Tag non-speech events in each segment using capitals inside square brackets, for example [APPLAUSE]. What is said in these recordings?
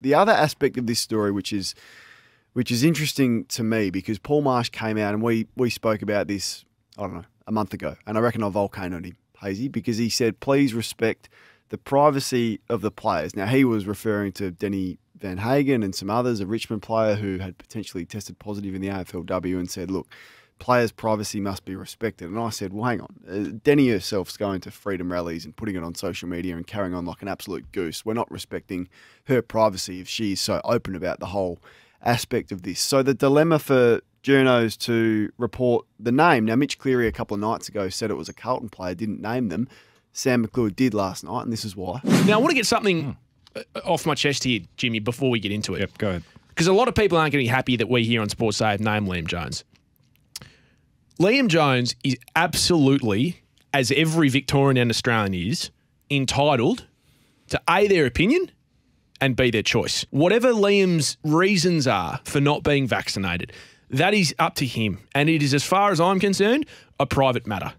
the other aspect of this story, which is which is interesting to me, because Paul Marsh came out and we we spoke about this. I don't know a month ago, and I reckon I volcanoed him, Hazy, because he said, "Please respect the privacy of the players." Now he was referring to Denny Van Hagen and some others, a Richmond player who had potentially tested positive in the AFLW, and said, "Look." Players' privacy must be respected. And I said, well, hang on. Uh, Denny herself's going to freedom rallies and putting it on social media and carrying on like an absolute goose. We're not respecting her privacy if she's so open about the whole aspect of this. So the dilemma for journos to report the name. Now, Mitch Cleary a couple of nights ago said it was a Carlton player, didn't name them. Sam McClure did last night, and this is why. Now, I want to get something uh, off my chest here, Jimmy, before we get into it. Yep, go ahead. Because a lot of people aren't going to be happy that we here on Sportsday have named Liam Jones. Liam Jones is absolutely, as every Victorian and Australian is, entitled to A, their opinion, and B, their choice. Whatever Liam's reasons are for not being vaccinated, that is up to him. And it is, as far as I'm concerned, a private matter.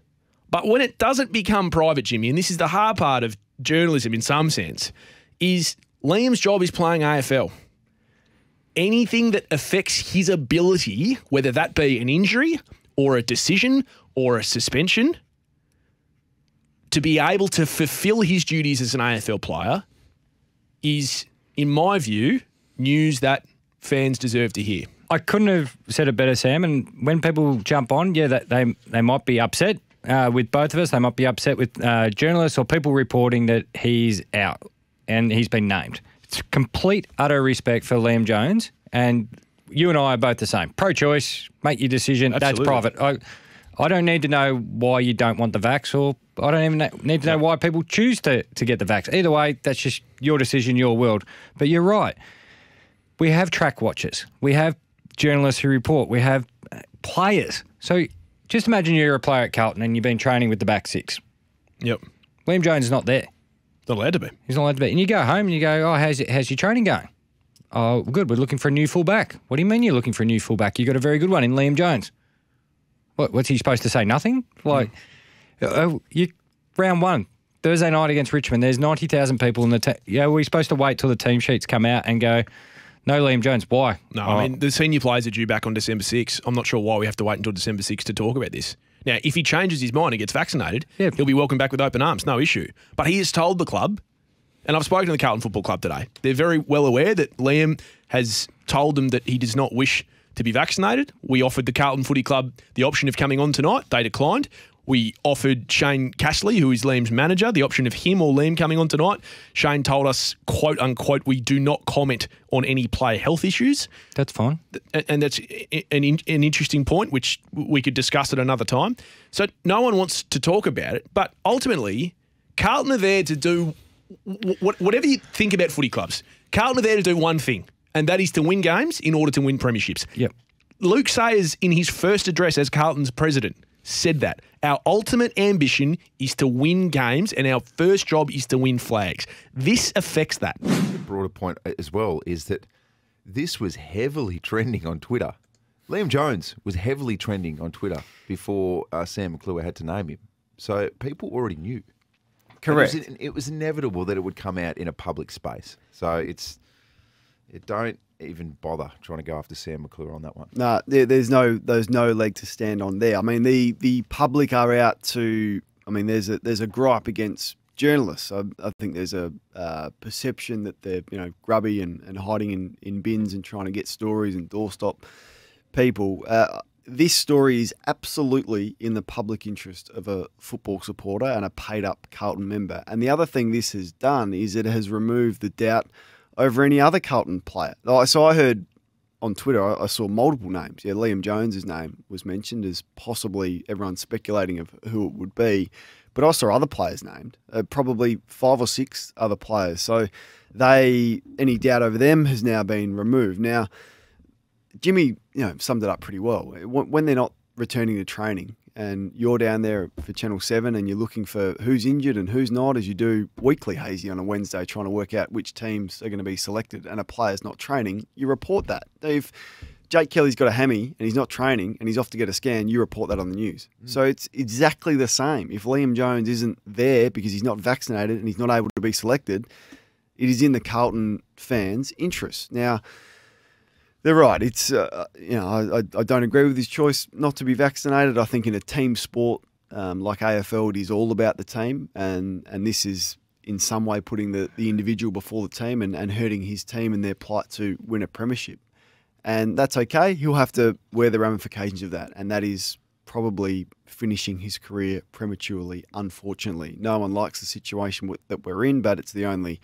But when it doesn't become private, Jimmy, and this is the hard part of journalism in some sense, is Liam's job is playing AFL. Anything that affects his ability, whether that be an injury or a decision or a suspension to be able to fulfill his duties as an AFL player is, in my view, news that fans deserve to hear. I couldn't have said it better, Sam. And when people jump on, yeah, that they they might be upset uh, with both of us. They might be upset with uh, journalists or people reporting that he's out and he's been named. It's complete utter respect for Liam Jones, and you and I are both the same. Pro-choice, make your decision. Absolutely. That's private. I, I don't need to know why you don't want the vax, or I don't even need to know why people choose to, to get the vax. Either way, that's just your decision, your world. But you're right. We have track watchers. We have journalists who report. We have uh, players. So just imagine you're a player at Carlton and you've been training with the back six. Yep. Liam Jones is not there. Not allowed to be. He's not allowed to be. And you go home and you go, oh, how's, it, how's your training going? Oh, good. We're looking for a new fullback. What do you mean you're looking for a new fullback? You got a very good one in Liam Jones. What, what's he supposed to say? Nothing? Like, uh, you round one, Thursday night against Richmond, there's 90,000 people in the team. Yeah, we're supposed to wait till the team sheets come out and go, no Liam Jones. Why? No, Oh, I mean, the senior players are due back on December 6th. I'm not sure why we have to wait until December 6th to talk about this. Now, if he changes his mind and gets vaccinated, Yeah. he'll be welcomed back with open arms, no issue. But he has told the club, and I've spoken to the Carlton Football Club today, they're very well aware that Liam has told them that he does not wish to be vaccinated. We offered the Carlton Footy Club the option of coming on tonight. They declined. We offered Shane Cashley, who is Liam's manager, the option of him or Liam coming on tonight. Shane told us, quote unquote, we do not comment on any player health issues that's fine. and- that's an, an interesting point, which we could discuss at another time. So no one wants to talk about it, but ultimately, Carlton are there to do whatever you think about footy clubs. Carlton are there to do one thing, and that is to win games in order to win premierships. Yep. Luke Sayers, in his first address as Carlton's president, said that our ultimate ambition is to win games, and our first job is to win flags. This affects that. The broader point as well is that this was heavily [LAUGHS] trending on Twitter. Liam Jones was heavily trending on Twitter before uh, Sam McClure had to name him. So people already knew. Correct. It was, it was inevitable that it would come out in a public space. So it's it don't even bother trying to go after Sam McClure on that one. No, there, there's no there's no leg to stand on there. I mean, the the public are out to. I mean, there's a there's a gripe against journalists. I, I think there's a uh, perception that they're you know grubby and, and hiding in, in bins and trying to get stories and doorstop people. Uh, this story is absolutely in the public interest of a football supporter and a paid up Carlton member. And the other thing this has done is it has removed the doubt over any other Carlton player. So I heard on Twitter, I, saw multiple names. Yeah, Liam Jones's name was mentioned as possibly everyone speculating of who it would be, but I saw other players named, uh, probably five or six other players. So they any doubt over them has now been removed. Now, Jimmy, you know, summed it up pretty well. When they're not returning to training, and you're down there for Channel Seven, and you're looking for who's injured and who's not, as you do weekly, hazy on a Wednesday, trying to work out which teams are going to be selected, and a player's not training, you report that. If Jake Kelly's got a hammy and he's not training and he's off to get a scan, you report that on the news. Mm. So it's exactly the same. If Liam Jones isn't there because he's not vaccinated and he's not able to be selected, it is in the Carlton fans' interest. Now, they're right. It's uh, you know I, I don't agree with his choice not to be vaccinated. I think in a team sport um, like AFL, it is all about the team, and and this is in some way putting the, the individual before the team and, and hurting his team and their plight to win a premiership. And that's okay. He'll have to wear the ramifications of that, and that is probably finishing his career prematurely. Unfortunately, no one likes the situation that we're in, but it's the only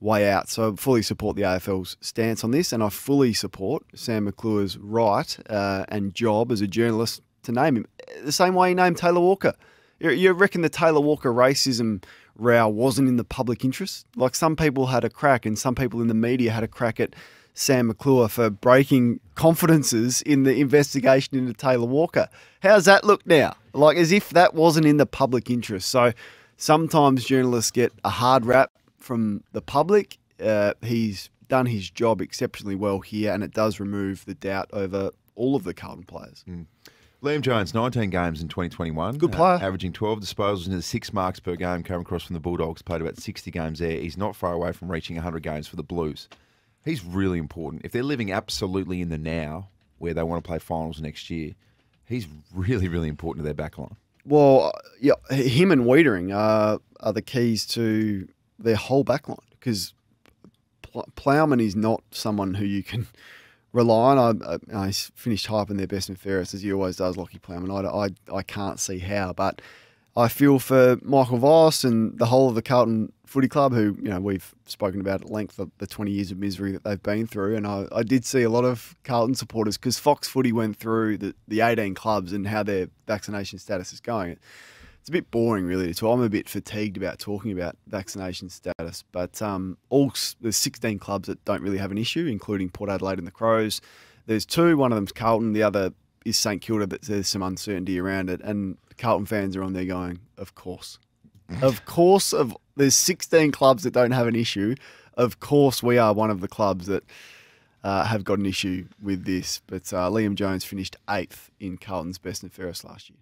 way out. So I fully support the AFL's stance on this, and I fully support Sam McClure's right uh, and job as a journalist to name him the same way he named Taylor Walker. You, you reckon the Taylor Walker racism row wasn't in the public interest? Like some people had a crack, and some people in the media had a crack at Sam McClure for breaking confidences in the investigation into Taylor Walker. How's that look now? Like as if that wasn't in the public interest. So sometimes journalists get a hard rap from the public. Uh, he's done his job exceptionally well here, and it does remove the doubt over all of the Carlton players. Liam Jones, 19 games in 2021. Good player. Uh, averaging 12 disposals into the six marks per game, coming across from the Bulldogs. Played about 60 games there. He's not far away from reaching 100 games for the Blues. He's really important. If they're living absolutely in the now, where they want to play finals next year, he's really, really important to their back line. Well, yeah, him and Weitering are, are the keys to their whole backline because Pl- Plowman is not someone who you can [LAUGHS] rely on. I, I, I finished hyping their best and fairest as he always does, Lockie Plowman. I, I, I can't see how, but I feel for Michael Voss and the whole of the Carlton Footy Club, who you know we've spoken about at length the, the 20 years of misery that they've been through, and I, I did see a lot of Carlton supporters because Fox Footy went through the, the 18 clubs and how their vaccination status is going. It's a bit boring, really. So I'm a bit fatigued about talking about vaccination status, but um, all there's 16 clubs that don't really have an issue, including Port Adelaide and the Crows. There's two. One of them's Carlton. The other is St Kilda. But there's some uncertainty around it, and Carlton fans are on there going, "Of course, [LAUGHS] of course." Of there's 16 clubs that don't have an issue. Of course, we are one of the clubs that uh, have got an issue with this. But uh, Liam Jones finished eighth in Carlton's best and fairest last year.